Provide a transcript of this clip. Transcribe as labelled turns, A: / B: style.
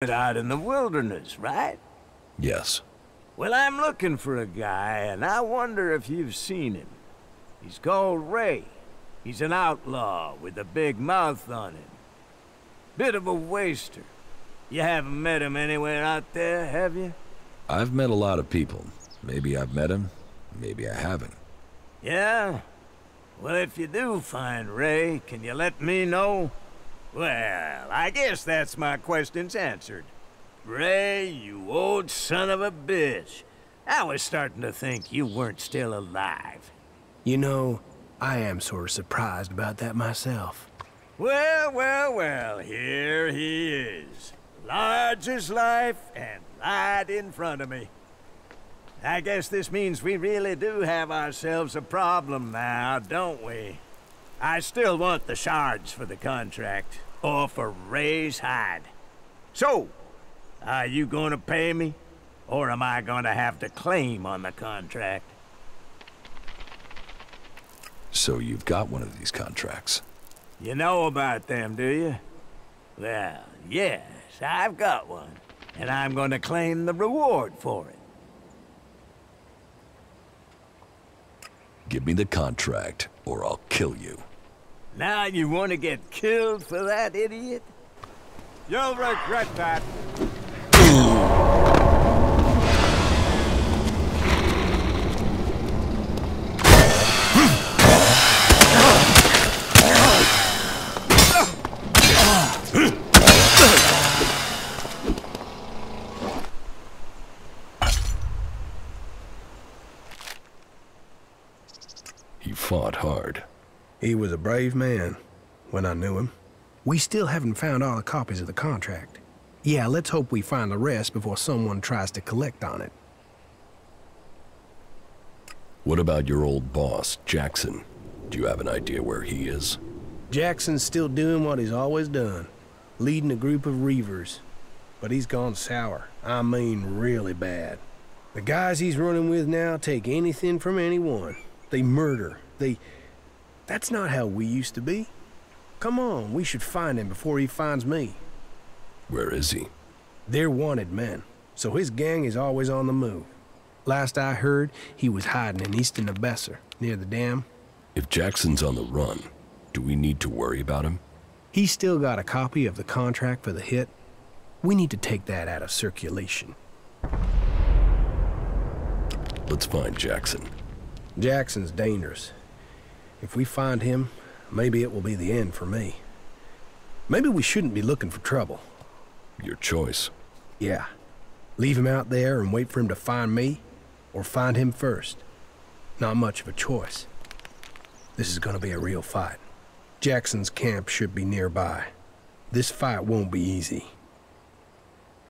A: out in the wilderness, right?
B: Yes.
A: Well, I'm looking for a guy, and I wonder if you've seen him. He's called Ray. He's an outlaw with a big mouth on him. Bit of a waster. You haven't met him anywhere out there, have you?
B: I've met a lot of people. Maybe I've met him, maybe I haven't.
A: Yeah? Well, if you do find Ray, can you let me know? Well, I guess that's my questions answered. Ray, you old son of a bitch. I was starting to think you weren't still alive.
C: You know, I am sort of surprised about that myself.
A: Well, well, well, here he is. Large as life and right in front of me. I guess this means we really do have ourselves a problem now, don't we? I still want the shards for the contract, or for Ray's hide. So, are you going to pay me, or am I going to have to claim on the contract?
B: So you've got one of these contracts.
A: You know about them, do you? Well, yes, I've got one, and I'm going to claim the reward for it.
B: Give me the contract, or I'll kill you.
A: Now you want to get killed for that, idiot? You'll regret that.
B: He fought hard.
C: He was a brave man when I knew him. We still haven't found all the copies of the contract. Yeah, let's hope we find the rest before someone tries to collect on it.
B: What about your old boss, Jackson? Do you have an idea where he is?
C: Jackson's still doing what he's always done, leading a group of reavers. But he's gone sour. I mean, really bad. The guys he's running with now take anything from anyone. They murder. They. That's not how we used to be. Come on, we should find him before he finds me.
B: Where is he?
C: They're wanted men, so his gang is always on the move. Last I heard, he was hiding in Easton of Besser, near the dam.
B: If Jackson's on the run, do we need to worry about him?
C: He's still got a copy of the contract for the hit. We need to take that out of circulation.
B: Let's find Jackson.
C: Jackson's dangerous. If we find him, maybe it will be the end for me. Maybe we shouldn't be looking for trouble.
B: Your choice.
C: Yeah. Leave him out there and wait for him to find me, or find him first. Not much of a choice. This is gonna be a real fight. Jackson's camp should be nearby. This fight won't be easy.